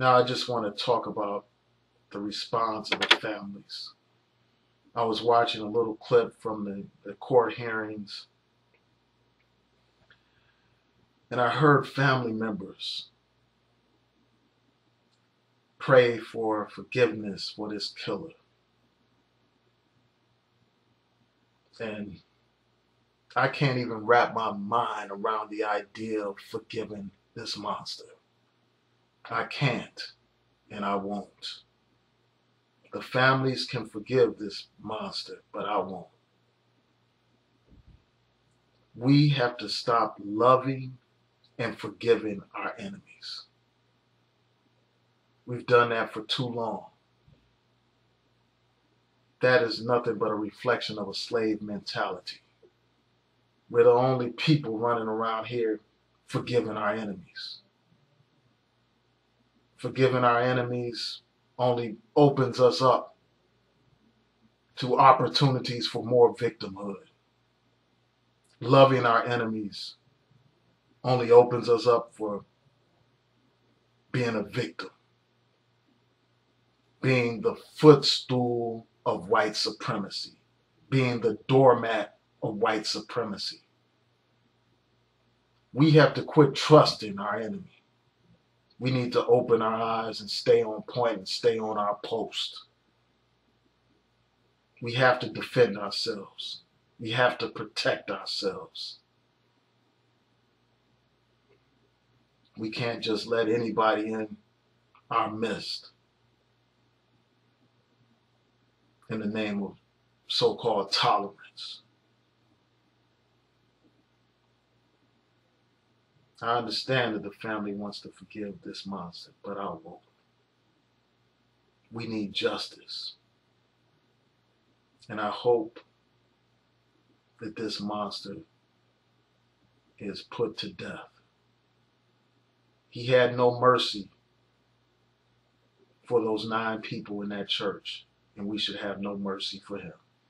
Now, I just want to talk about the response of the families. I was watching a little clip from the, the court hearings, and I heard family members pray for forgiveness for this killer. And I can't even wrap my mind around the idea of forgiving this monster. I can't, and I won't. The families can forgive this monster, but I won't. We have to stop loving and forgiving our enemies. We've done that for too long. That is nothing but a reflection of a slave mentality. We're the only people running around here forgiving our enemies. Forgiving our enemies only opens us up to opportunities for more victimhood. Loving our enemies only opens us up for being a victim, being the footstool of white supremacy, being the doormat of white supremacy. We have to quit trusting our enemy. We need to open our eyes and stay on point and stay on our post. We have to defend ourselves. We have to protect ourselves. We can't just let anybody in our midst in the name of so-called tolerance. I understand that the family wants to forgive this monster, but I won't. We need justice. And I hope that this monster is put to death. He had no mercy for those nine people in that church, and we should have no mercy for him.